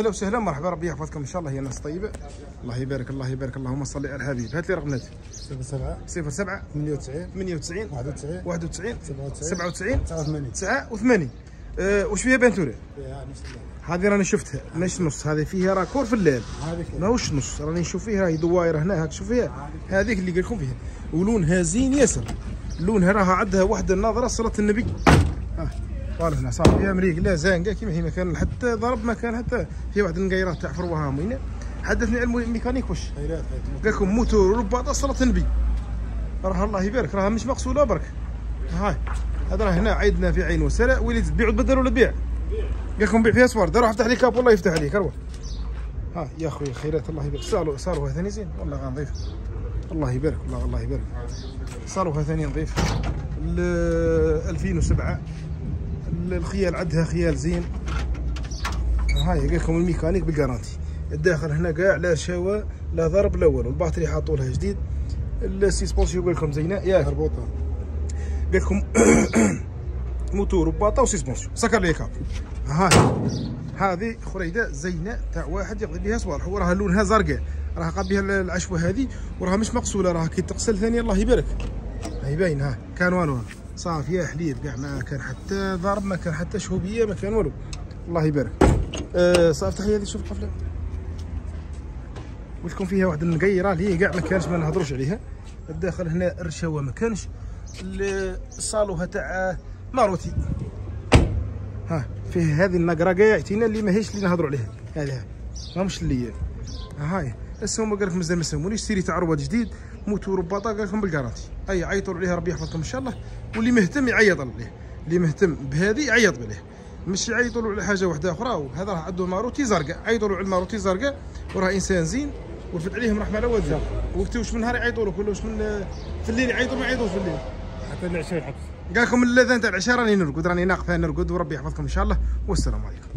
أهلا وسهلا مرحبا ربي يحفظكم. إن شاء الله يا ناس طيبة. الله يبارك الله يبارك. اللهم صل على الحبيب هات لي رقم هاتف 07 07 98 98 91 91 97 97 89 89 أه وش فيها بنتوري فيها الله هذه راني شفتها. مش نص. هذه فيها راكور في الليل. ماهوش نص؟ راني نشوف فيها. راهي دواير هنا. هاك شوف فيها. هذيك اللي قال لكم فيها. ولونها زين ياسر. لونها راها عندها واحدة النظرة صلاة النبي. ها. قالوا هنا صار فيها مريق لا زانقة كيما هي مكان حتى ضرب مكان حتى في واحد النقيرات تاع فروها وين حدثني على الميكانيك خيرات قال لكم موتور ورباط صلاة النبي راه الله يبارك راها مش مغسولة برك. هاي هذا راه هنا عيدنا في عين وسراء ويلي تبيع وتبدل ولا تبيع؟ قال لكم بيع فيها صور روح افتح لي كاب والله يفتح عليك أروح ها يا أخوي خيرات الله يبارك. صاروا صاروا ثاني زين. والله غير نظيف الله يبارك والله الله يبارك. صاروا ثاني نظيف ال 2007 ال- الخيال عندها خيال زين. هاي قال لكم الميكانيك بالجارانتي الداخل هنا كاع لا شوا لا ضرب الأول والباتري حاطوا لها جديد. السيسبونسيو قال لكم زينة؟ ياك. مربوطه قال لكم موتور وباطة وسيسبونسيون سكر لي كاب هاي هذه خريدة زينة تاع واحد يقضي بها صوالح. وراها لونها زرقاء. راها قاد بها العشوة هذه. وراها مش مغسوله راها كي تغسل ثاني الله يبارك. هاي باين ها. كان والو صافيه حليب كاع ما كان حتى ضرب ما كان حتى شهوبيه ما كان والو. الله يبارك. أه صافي لي هذه شوف القفلة. ولكم فيها واحد النقيره اللي كاع ما كانش ما نهضروش عليها. الداخل هنا الرشاوة ما كانش. ال- الصالوها تاع ماروتي. ها فيه هذه النقرة كاع عتينا اللي ماهيش اللي نهضروا عليها. هذه ماهمش اللي ها هاي السوم قال لكم مازال ما سمونيش سيري تاع رواد جديد موتور وباطا قال لكم بالكارانتي أي عيطوا عليها ربي يحفظكم إن شاء الله. واللي مهتم يعيط عليه. اللي مهتم بهذه يعيط عليه. مش يعيطوا له على حاجة واحدة أخرى وهذا راه عنده ماروتي زرقاء. عيطوا له على الماروتي زرقاء وراه إنسان زين ورفد عليهم رحمة على والديه وقت واش من نهار يعيطوا له؟ كل واش من في الليل يعيطوا ما يعيطوش في الليل. حتى العشاء الحبس قال لكم الاذان تاع العشاء راني نرقد راني ناقفه نرقد وربي يحفظكم إن شاء الله. والسلام عليكم.